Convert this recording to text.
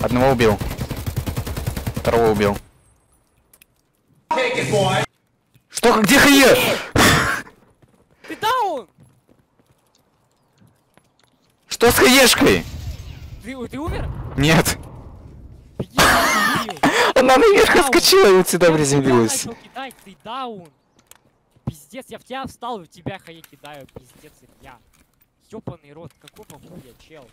Одного убил. Второго убил. Что, где хае? Ты даун! Что с хаешкой? Ты, ты умер? Нет. Беги. Она наверх отскочила и вот сюда приземлилась. ты даун. Пиздец, я в тебя встал и в тебя хае кидаю, пиздец, я. Ёбаный рот, какого хуя, чел?